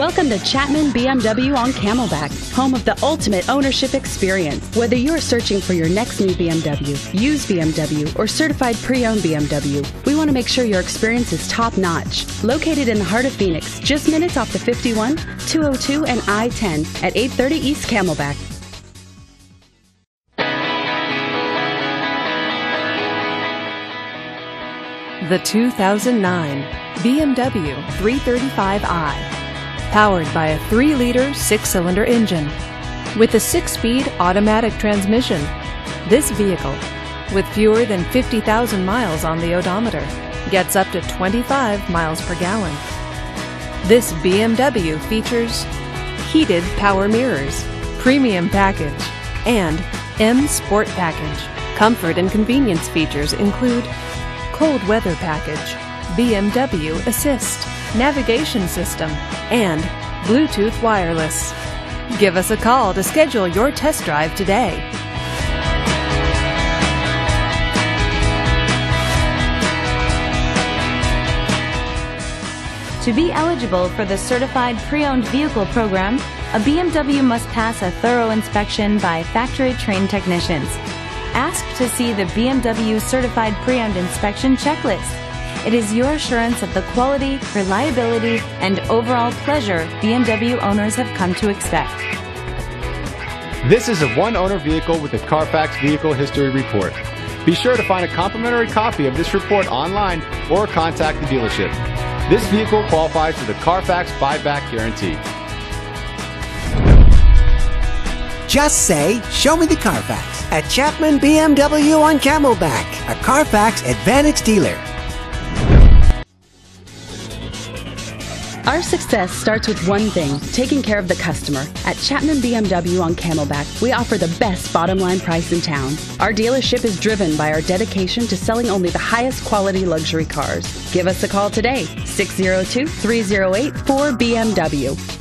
Welcome to Chapman BMW on Camelback, home of the ultimate ownership experience. Whether you're searching for your next new BMW, used BMW, or certified pre owned BMW, we want to make sure your experience is top notch. Located in the heart of Phoenix, just minutes off the 51, 202, and I 10 at 830 East Camelback. The 2009 BMW 335i. Powered by a 3 liter 6 cylinder engine. With a 6 speed automatic transmission, this vehicle, with fewer than 50,000 miles on the odometer, gets up to 25 miles per gallon. This BMW features heated power mirrors, premium package, and M Sport package. Comfort and convenience features include cold weather package, BMW Assist, navigation system, and Bluetooth wireless. Give us a call to schedule your test drive today. To be eligible for the Certified Pre-Owned Vehicle Program, a BMW must pass a thorough inspection by factory-trained technicians. Ask to see the BMW Certified Pre-Owned Inspection Checklist. It is your assurance of the quality, reliability, and overall pleasure BMW owners have come to expect. This is a one owner vehicle with a Carfax Vehicle History Report. Be sure to find a complimentary copy of this report online or contact the dealership. This vehicle qualifies for the Carfax buyback guarantee. Just say, Show me the Carfax at Chapman BMW on Camelback, a Carfax Advantage dealer. Our success starts with one thing taking care of the customer. At Chapman BMW on Camelback, we offer the best bottom line price in town. Our dealership is driven by our dedication to selling only the highest quality luxury cars. Give us a call today, 602 308 4BMW.